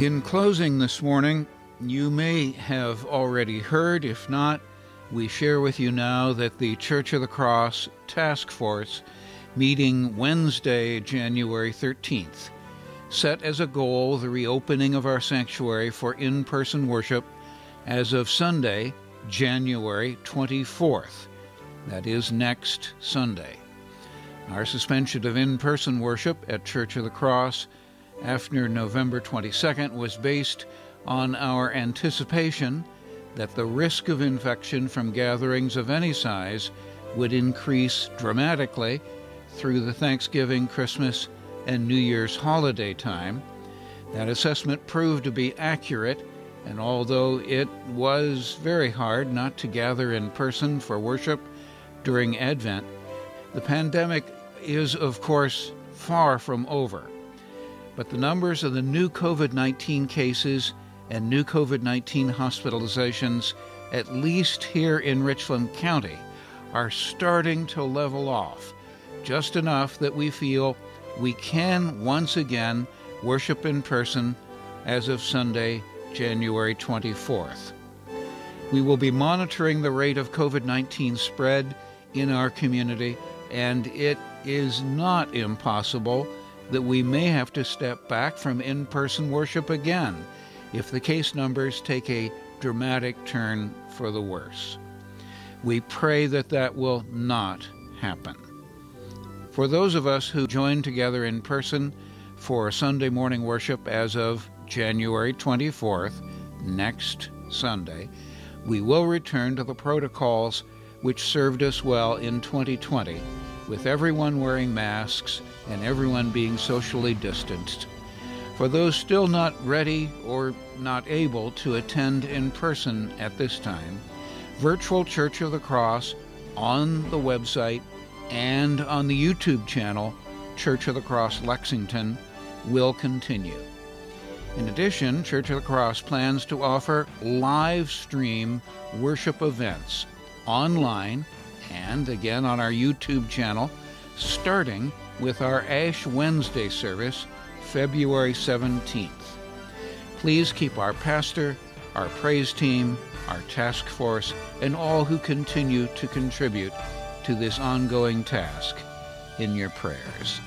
In closing this morning, you may have already heard, if not, we share with you now that the Church of the Cross Task Force, meeting Wednesday, January 13th, set as a goal the reopening of our sanctuary for in person worship as of Sunday, January 24th. That is next Sunday. Our suspension of in person worship at Church of the Cross after November 22nd was based on our anticipation that the risk of infection from gatherings of any size would increase dramatically through the Thanksgiving, Christmas, and New Year's holiday time. That assessment proved to be accurate, and although it was very hard not to gather in person for worship during Advent, the pandemic is, of course, far from over. But the numbers of the new COVID 19 cases and new COVID 19 hospitalizations, at least here in Richland County, are starting to level off, just enough that we feel we can once again worship in person as of Sunday, January 24th. We will be monitoring the rate of COVID 19 spread in our community, and it is not impossible that we may have to step back from in person worship again if the case numbers take a dramatic turn for the worse. We pray that that will not happen. For those of us who join together in person for Sunday morning worship as of January 24th, next Sunday, we will return to the protocols which served us well in 2020, with everyone wearing masks and everyone being socially distanced for those still not ready or not able to attend in person at this time, Virtual Church of the Cross on the website and on the YouTube channel Church of the Cross Lexington will continue. In addition, Church of the Cross plans to offer live stream worship events online and again on our YouTube channel, starting with our Ash Wednesday service February 17th. Please keep our pastor, our praise team, our task force, and all who continue to contribute to this ongoing task in your prayers.